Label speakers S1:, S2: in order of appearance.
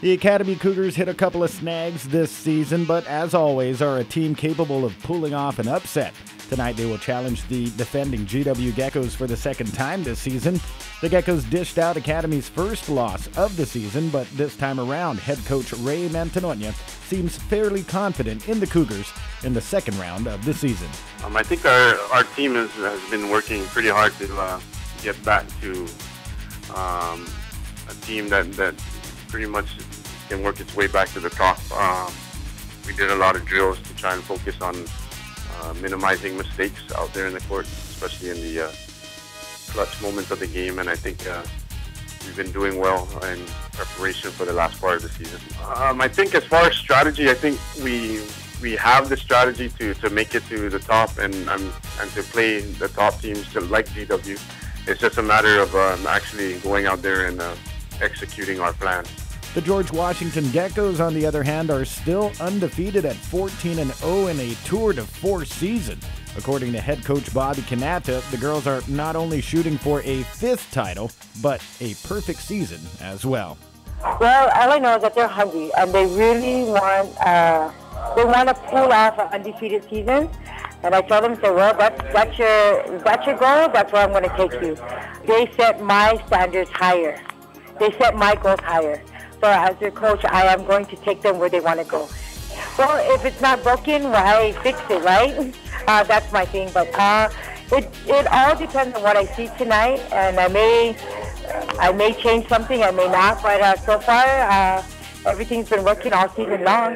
S1: The Academy Cougars hit a couple of snags this season, but as always, are a team capable of pulling off an upset. Tonight, they will challenge the defending GW Geckos for the second time this season. The Geckos dished out Academy's first loss of the season, but this time around, head coach Ray Mantegnoia seems fairly confident in the Cougars in the second round of the season.
S2: Um, I think our, our team has, has been working pretty hard to uh, get back to um, a team that, that pretty much can work its way back to the top. Um, we did a lot of drills to try and focus on uh, minimizing mistakes out there in the court, especially in the uh, clutch moments of the game. And I think uh, we've been doing well in preparation for the last part of the season. Um, I think as far as strategy, I think we we have the strategy to, to make it to the top and um, and to play the top teams to, like GW. It's just a matter of um, actually going out there and uh, executing our plan.
S1: The George Washington Geckos, on the other hand, are still undefeated at 14 and 0 in a tour de force season. According to head coach Bobby Kanata, the girls are not only shooting for a fifth title, but a perfect season as well.
S3: Well, all I know is that they're hungry and they really want uh, they want to pull off an undefeated season. And I told them, say, well, that's, that's your that's your goal. That's where I'm going to take you. They set my standards higher. They set my goals higher. So as their coach, I am going to take them where they want to go. Well, if it's not broken, why fix it, right? Uh, that's my thing. But uh, it it all depends on what I see tonight, and I may I may change something, I may not. But uh, so far, uh, everything's been working all season long.